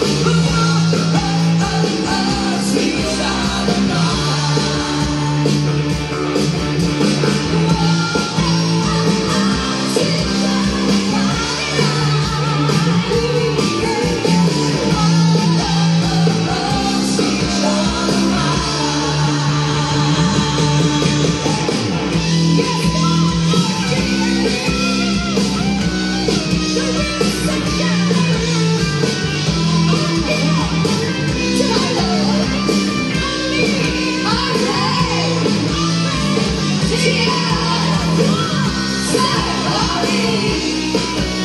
Look out! Yeah, yeah, yeah,